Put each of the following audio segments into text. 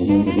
Mm-hmm.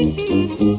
Música